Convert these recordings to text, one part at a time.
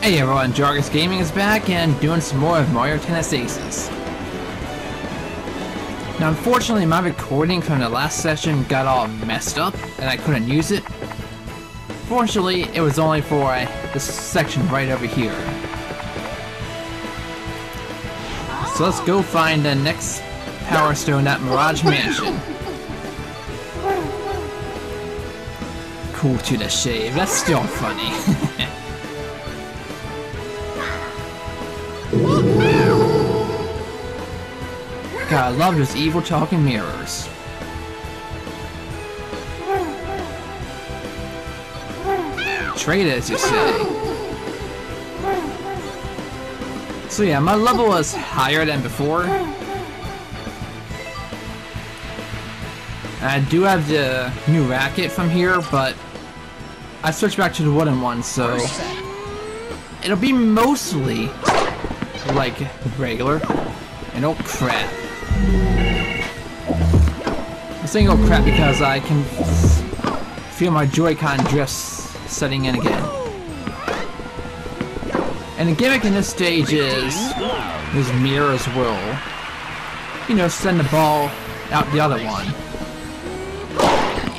Hey everyone, Jargus Gaming is back and doing some more of Mario Tennis Aces. Now unfortunately my recording from the last session got all messed up and I couldn't use it. Fortunately, it was only for uh, this section right over here. So let's go find the next Power Stone at Mirage Mansion. Cool to the shave, that's still funny. God, I love those evil talking mirrors. Trade as you say. So yeah, my level is higher than before. I do have the new racket from here, but I switched back to the wooden one, so it'll be mostly like regular. And oh crap. I'm saying oh crap because I can feel my Joy-Con drifts setting in again. And the gimmick in this stage is these mirrors will, you know, send the ball out the other one.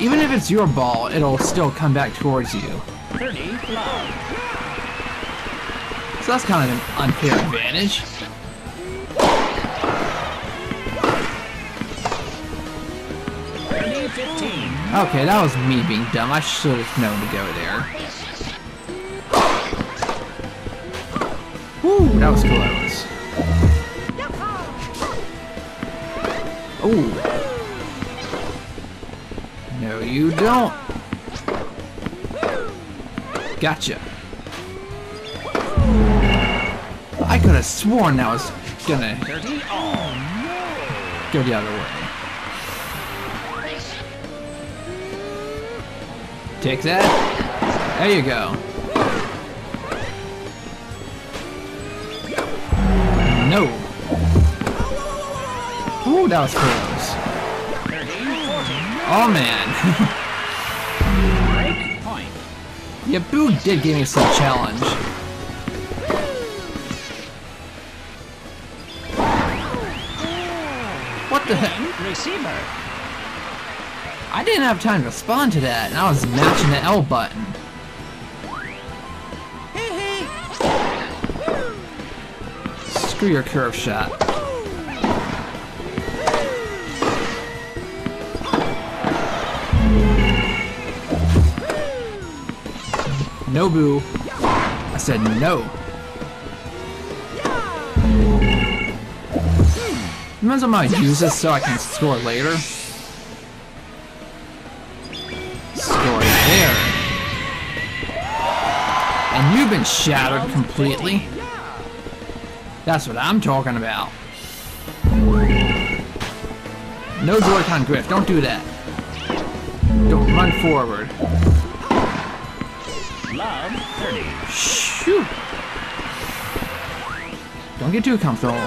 Even if it's your ball, it'll still come back towards you. So that's kind of an unfair advantage. Okay, that was me being dumb. I should have known to go there. Woo, that was close. Ooh. No, you don't. Gotcha. I could have sworn that was gonna oh, go the other way. Take that. There you go. No. Ooh, that was close. Oh man. yeah, Boo did give me some challenge. What the heck? Receiver. I didn't have time to respond to that, and I was matching the L button. Screw your curve shot. No boo. I said no. Depends on my use this so I can score later. You've been shattered completely. That's what I'm talking about. No Joy-Con drift, don't do that. Don't run forward. Love 30. Shoot! Don't get too comfortable.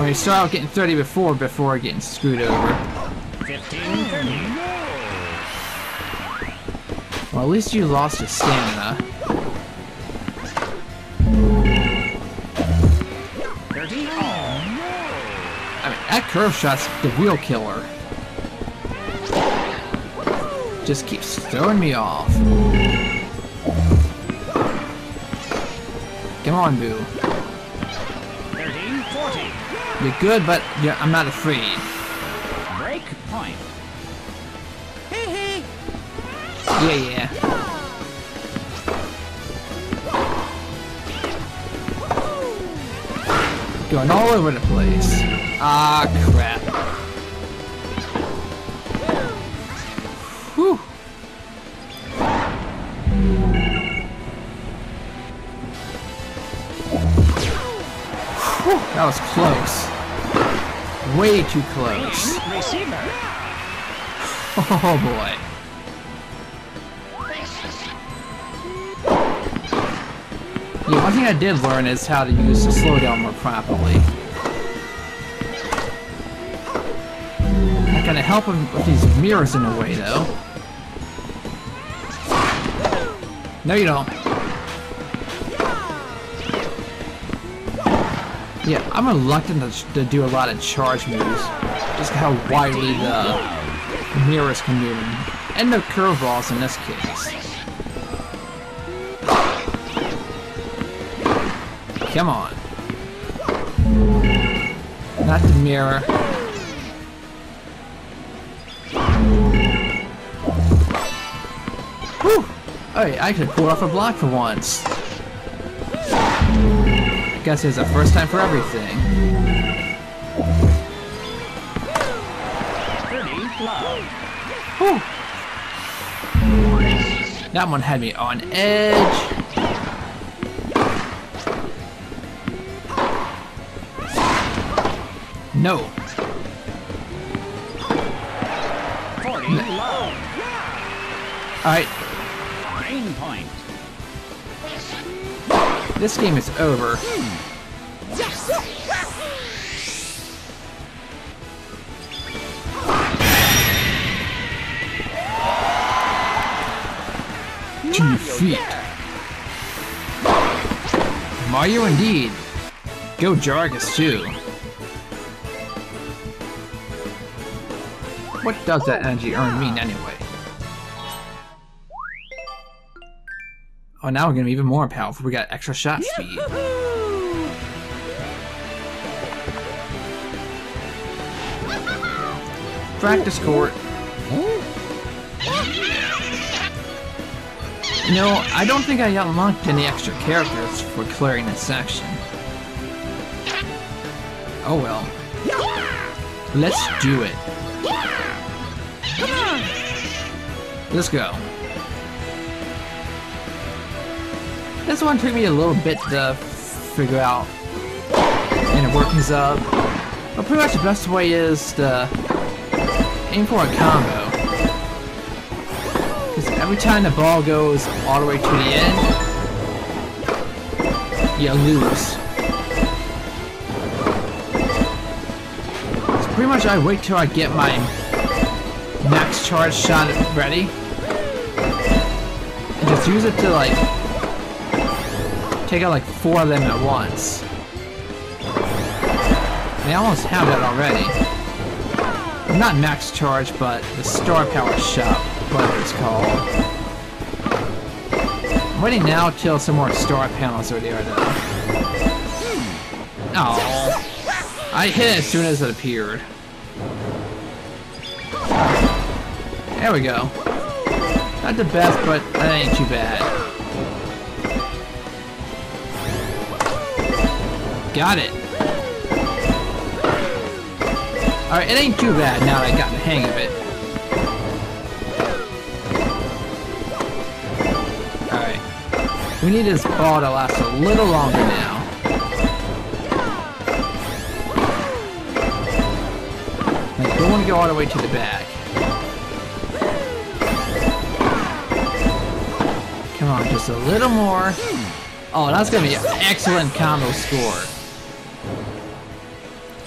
When you start out getting 30 before, before getting screwed over. 15 30. At least you lost your stamina. I mean, that curve shot's the real killer. Just keeps throwing me off. Come on, Boo. 13 40. You're good, but yeah, I'm not afraid. Yeah, yeah. Going all over the place. Ah, crap. Whew. Whew, that was close. Way too close. Oh boy. One thing I did learn is how to use the slowdown more properly. Not gonna help him with these mirrors in a way, though. No, you don't. Yeah, I'm reluctant to, to do a lot of charge moves. Just how widely the mirrors can move. And the curveballs in this case. Come on. Not the mirror. Whew! Hey, I could pull off a block for once. Guess it's a first time for everything. 30. Whew! That one had me on edge. No. 40 love. Alright, Main point. this game is over. Defeat. Mario indeed. Go Jargus too. What does that energy earn mean anyway? Oh, now we're gonna be even more powerful. We got extra shot speed. Practice court. You know, I don't think I unlocked any extra characters for clearing this section. Oh well. Let's do it. Let's go. This one took me a little bit to figure out and the workings of. But pretty much the best way is to aim for a combo. Because every time the ball goes all the way to the end, you lose. So pretty much I wait till I get my charge shot ready. And just use it to like take out like four of them at once. They almost have that already. Not max charge, but the star power shot, whatever it's called. I'm waiting now till some more star panels are there though. Oh. I hit it as soon as it appeared. There we go. Not the best, but that ain't too bad. Got it. Alright, it ain't too bad now that I got the hang of it. We need this ball to last a little longer now. I don't want to go all the way to the back. Come on, just a little more. Oh, that's gonna be an excellent combo score.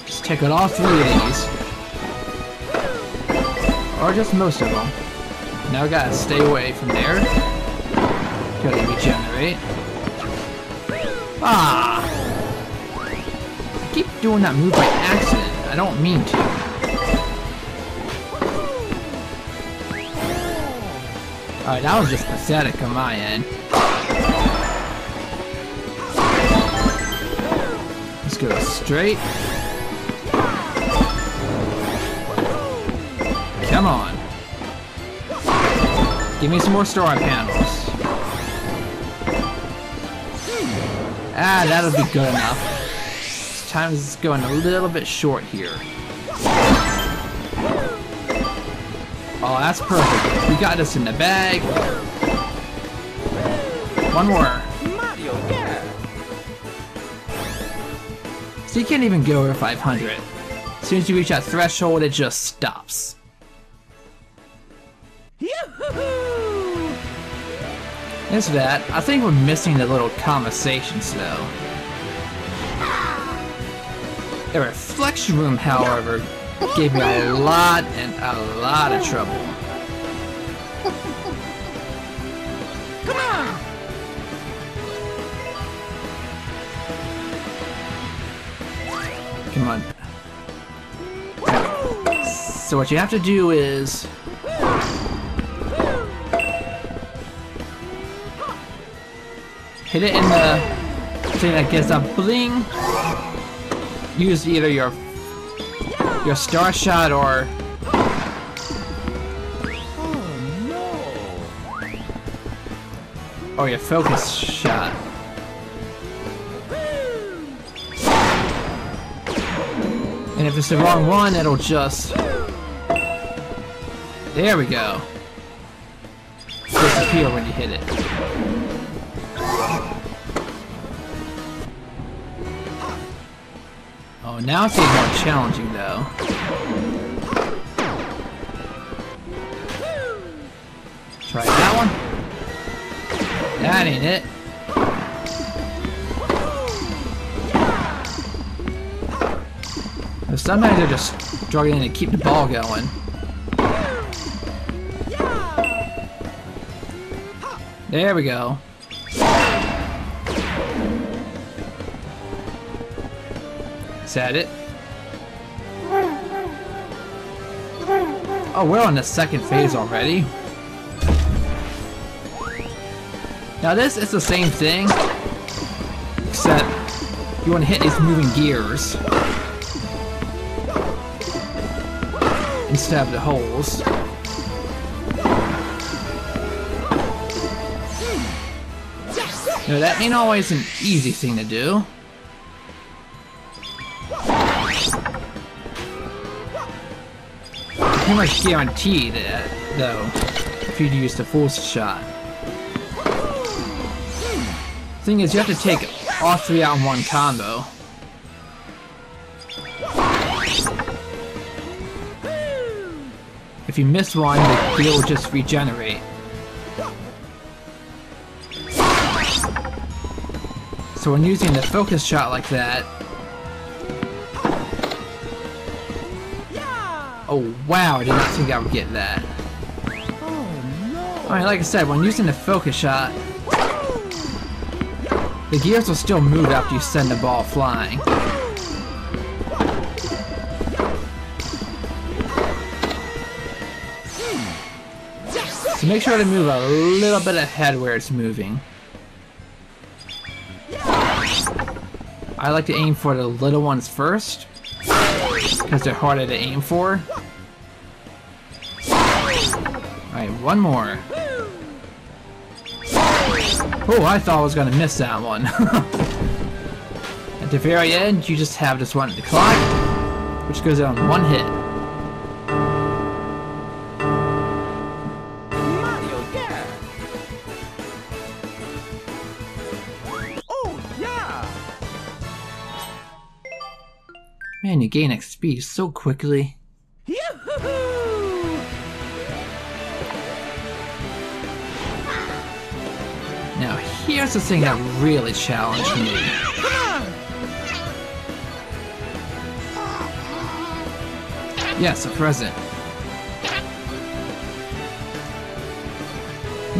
Just take out all three of these. Or just most of them. Now I gotta stay away from there. Gotta regenerate. Ah! I keep doing that move by accident. I don't mean to. Alright, that was just pathetic on my end. Let's go straight. Come on. Give me some more star panels. Ah, that'll be good enough. This time is going a little bit short here. Oh, that's perfect. We got this in the bag. One more. Mario Kart. So you can't even go over 500. As soon as you reach that threshold, it just stops. Yoo-hoo-hoo! That. I think we're missing the little conversations, though. The reflection room, however, it gave me a lot and a lot of trouble. Come on! Come on. So what you have to do is... Hit it in the thing that gets a bling. Use either your your star shot or oh, or your focus shot. And if it's the wrong one, it'll just there we go. Disappear when you hit it. Now it's getting more challenging though. Try that one. That ain't it. But Sometimes just struggling to keep the ball going. There we go. Is it? Oh, we're on the second phase already. Now this is the same thing, except you want to hit these moving gears instead of the holes. No, that ain't always an easy thing to do. Pretty much guarantee that, uh, though, if you use the focus shot. Thing is, you have to take all three out in one combo. If you miss one, the gear will just regenerate. So when using the focus shot like that... Oh wow, I did not think I would get that. Oh, Alright, like I said, when using the focus shot, the gears will still move after you send the ball flying. So make sure to move a little bit ahead where it's moving. I like to aim for the little ones first, because they're harder to aim for. Alright, one more. Oh, I thought I was gonna miss that one. At the very end, you just have this one at the clock, which goes on one hit. Gain XP so quickly. Now, here's the thing that really challenged me. Yes, a present.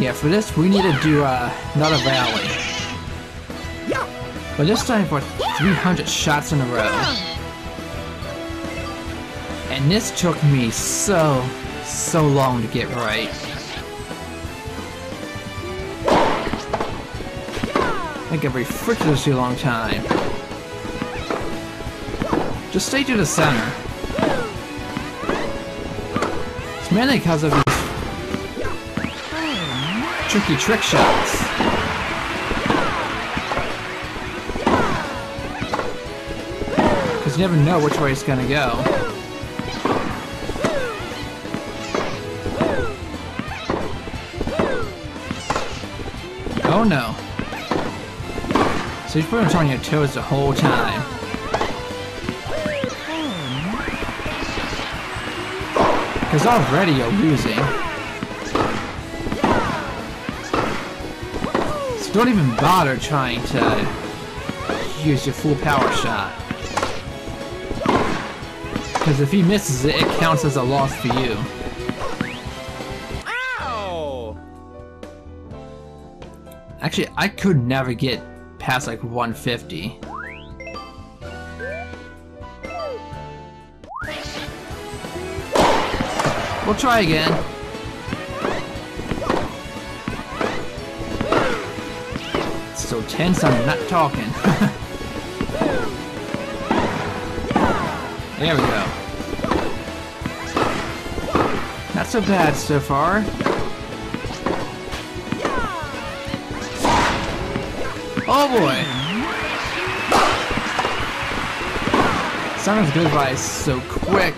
Yeah, for this, we need to do uh, another rally. But this time for 300 shots in a row. And this took me so, so long to get right. Like a ridiculously long time. Just stay to the center. It's mainly because of these tricky trick shots. Because you never know which way it's gonna go. No. So you're much on your toes the whole time. Because already you're losing. So don't even bother trying to use your full power shot. Because if he misses it, it counts as a loss for you. Actually, I could never get past like 150. We'll try again. It's so tense, I'm not talking. there we go. Not so bad so far. Oh boy! Someone's goodbye is so quick.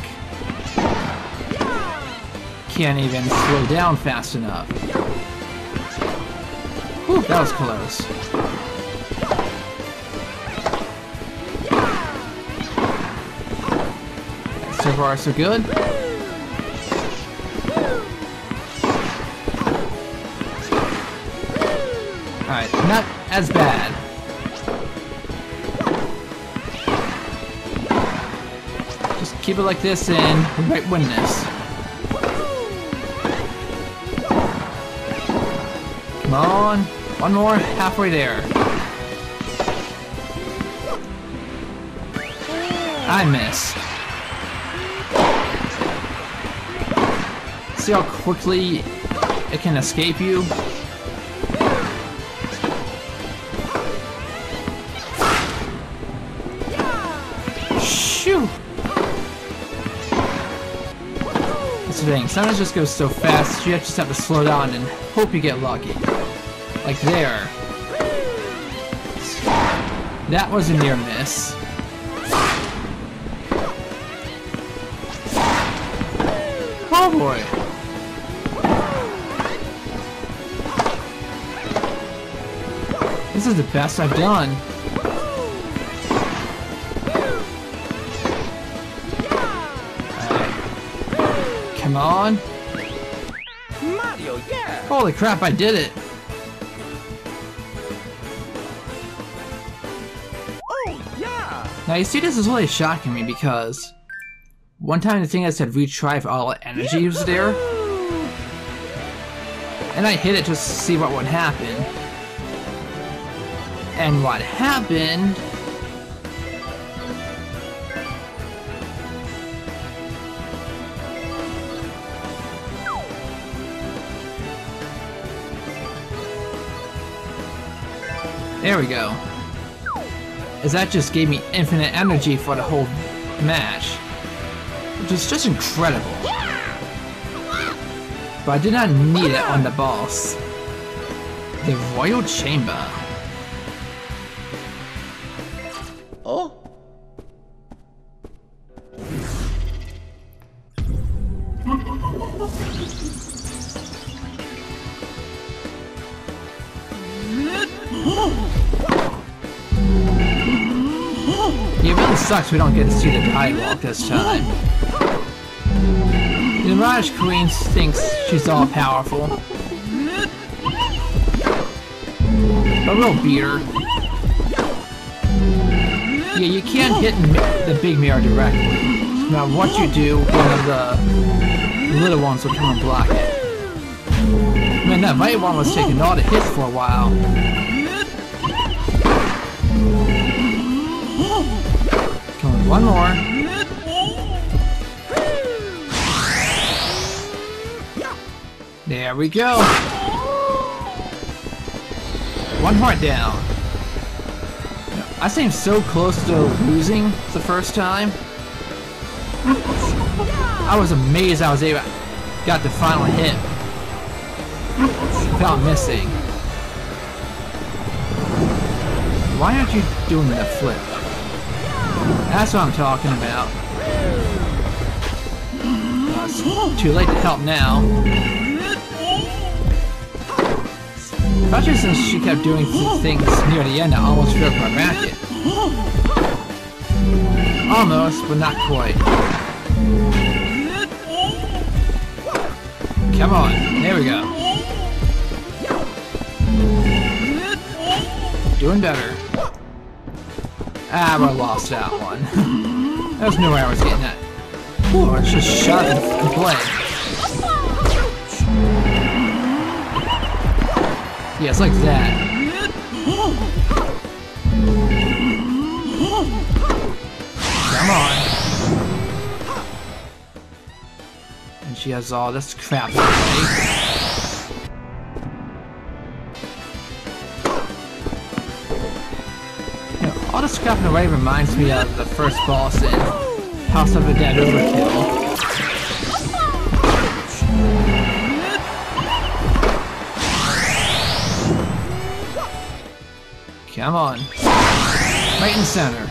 Can't even slow down fast enough. Whew, that was close. So far, so good. As bad. Just keep it like this and we might win this. Come on. One more. Halfway there. I miss. See how quickly it can escape you? Sometimes just goes so fast, you just have to slow down and hope you get lucky. Like there. That was a near miss. Oh boy. This is the best I've done. On. Mario, yeah! Holy crap, I did it. Oh, yeah! Now you see, this is really shocking me because one time the thing I said retry if all energy was there, and I hit it just to see what would happen. And what happened? There we go. Is that just gave me infinite energy for the whole match. Which is just incredible. But I did not need it on the boss. The Royal Chamber. Sucks we don't get to see the dialogue this time. The Mirror Queen thinks she's all powerful. But we'll beat her. Yeah, you can't hit the big mirror directly. No matter what you do, one of the little ones will come and block it. Man, that white one was taking all the hits for a while. One more. There we go. One heart down. I seem so close to losing the first time. I was amazed I was able got the final hit without missing. Why aren't you doing the flip? That's what I'm talking about. Too late to help now. Especially since she kept doing things near the end that almost broke my racket. Almost, but not quite. Come on, there we go. Doing better. Ah, I lost that one. There's no way I was getting that. Ooh, it's just shot and play. Yeah, it's like that. Come on. And she has all this crap in the way. You this crap in the way reminds me of the first boss in House of the Dead Overkill. Come on. Right in center.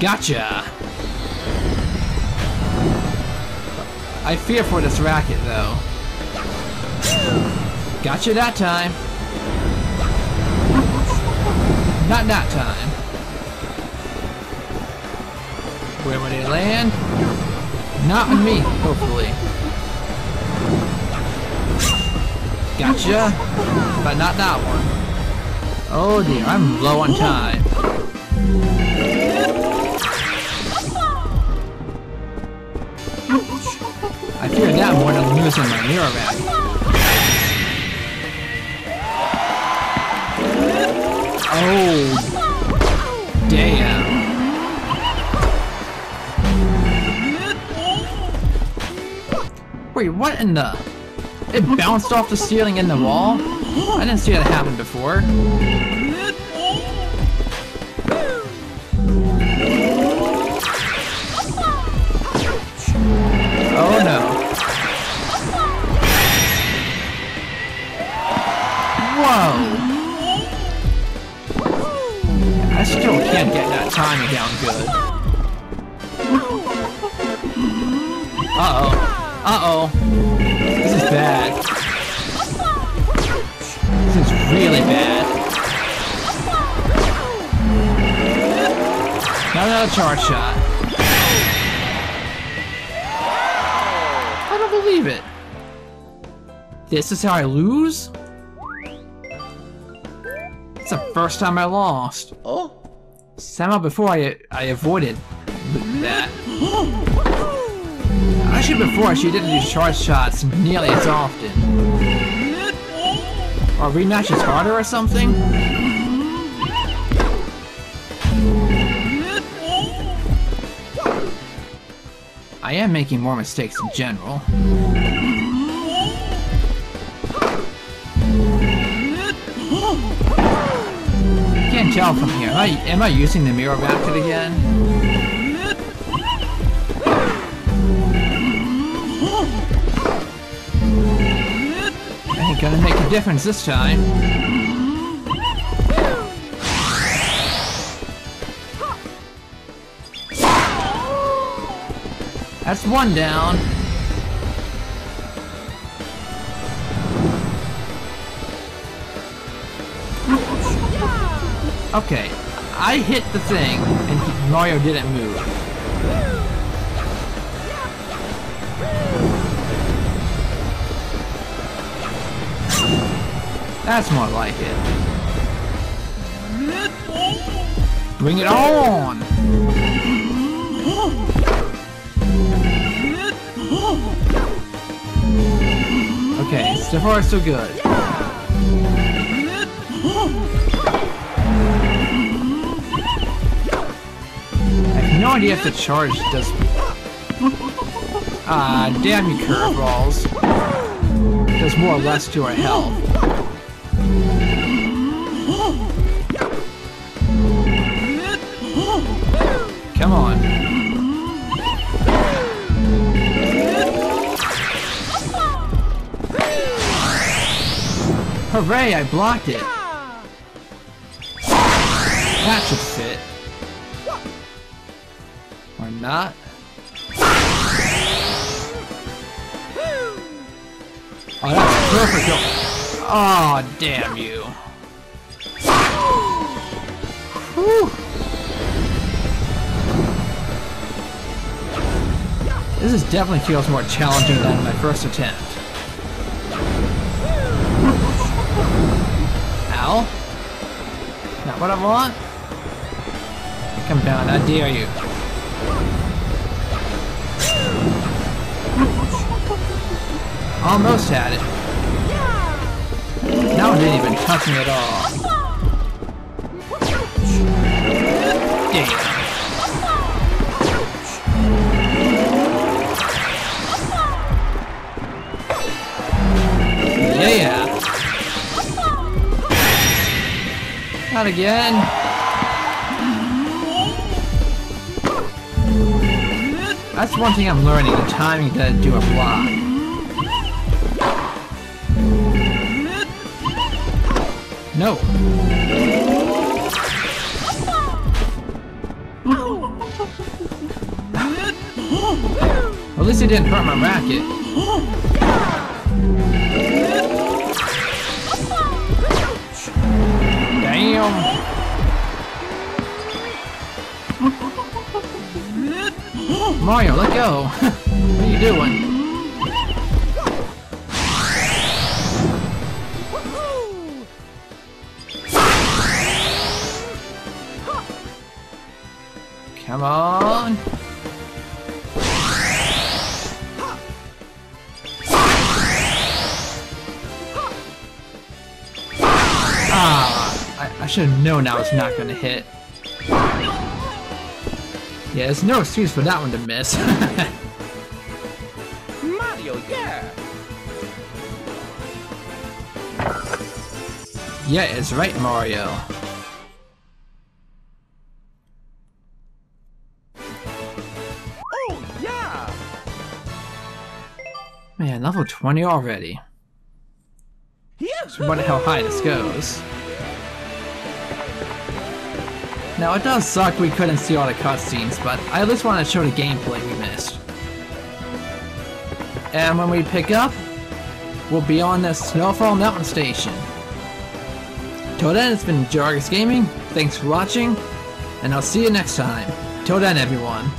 Gotcha! I fear for this racket, though. Gotcha that time. Not that time. Where would they land? Not on me, hopefully. Gotcha! But not that one. Oh dear, I'm low on time. I fear that more than losing my mirror back. Oh, damn. Wait, what in the... It bounced off the ceiling in the wall? I didn't see that happen before. Another charge shot. I don't believe it. This is how I lose? It's the first time I lost. Oh, Somehow before I I avoided that. Actually before she didn't do charge shots nearly as often. Or rematch is harder or something? I am making more mistakes in general. Can't tell from here. Am I, am I using the mirror racket again? Gonna make a difference this time. That's one down. Okay, I hit the thing, and Mario didn't move. That's more like it. Bring it on! So far so good. I have no idea if the charge does... Ah, damn you curveballs. Does more or less to our health. Come on. Hooray, I blocked it. That should fit. Or not. Oh, that's perfect. Oh, damn you. Whew. This is definitely feels more challenging than my first attempt. Ow. Not what I want. Come down, I dare you. Almost had it. Now it didn't even touch me at all. Dang it. Yeah. Not again! That's one thing I'm learning, the timing to do a block. No. At least it didn't hurt my racket. Mario, let go. what are you doing? Come on. Ah, I, I should have known I was not going to hit. Yeah, there's no excuse for that one to miss. Mario, yeah! yeah, it's right, Mario. Oh, yeah! Man, level 20 already. Yeah! So wonder how high this goes. Now, it does suck we couldn't see all the cutscenes, but I at least want to show the gameplay we missed. And when we pick up, we'll be on the Snowfall Mountain Station. Till then, it's been Jargus Gaming, thanks for watching, and I'll see you next time. Till then, everyone.